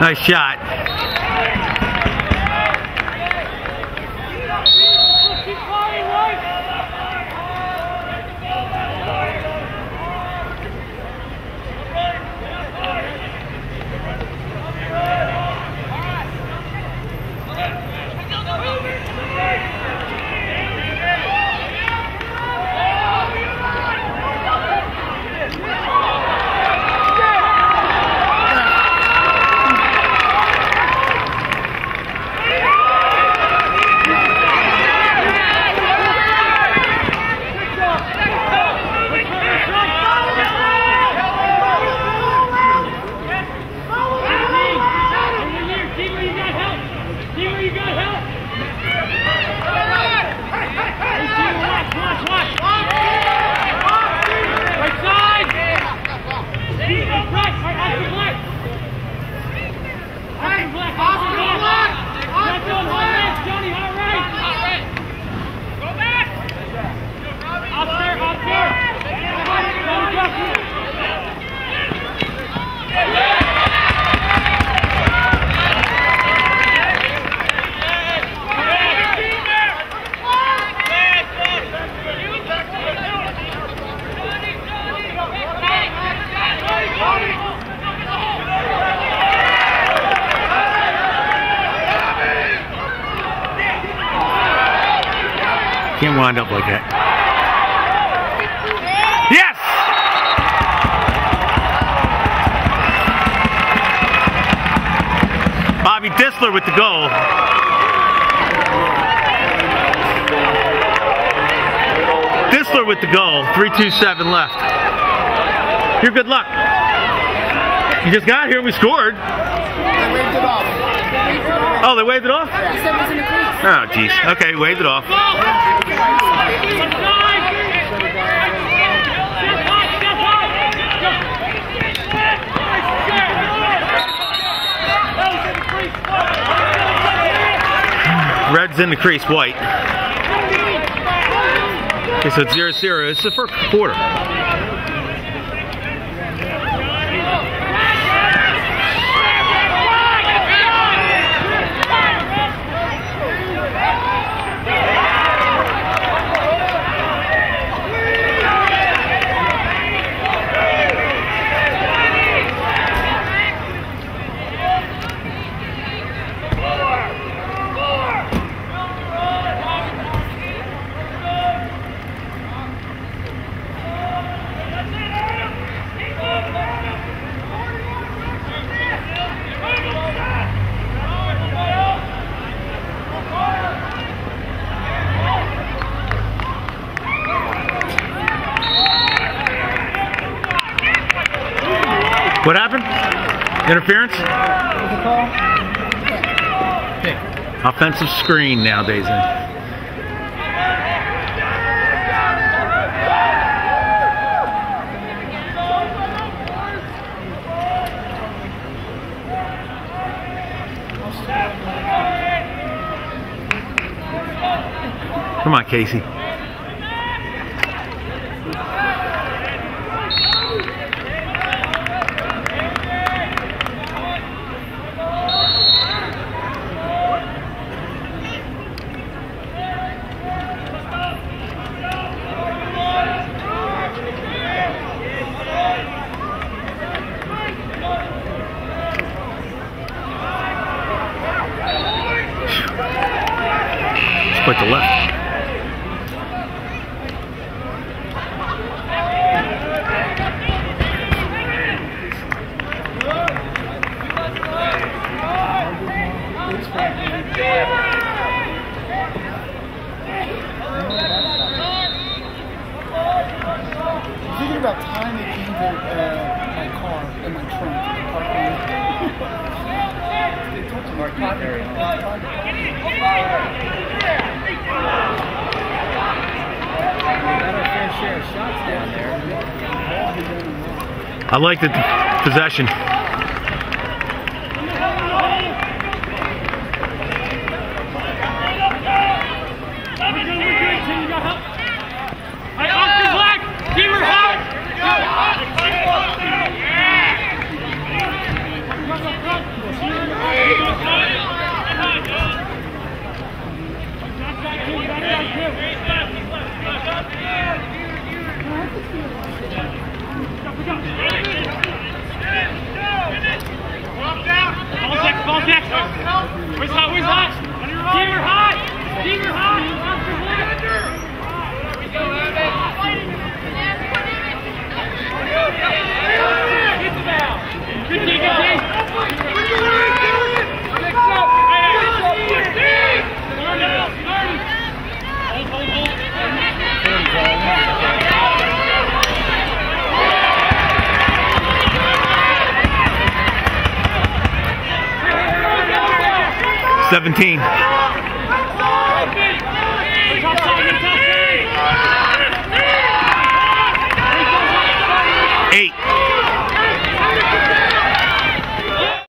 Nice shot. Can't wind up like that. Yes! Bobby Disler with the goal. Disler with the goal. 3-2-7 left. Your good luck. You just got here. We scored. Oh, they waved it off? Oh, jeez. Okay, waved it off. Red's in the crease, white. Okay, so it's 0 0. It's the first quarter. Interference? Offensive screen nowadays. Come on, Casey. Quite the left. Thinking about time they came to uh, my car and my trunk. They told me. Mark I like the possession. 17.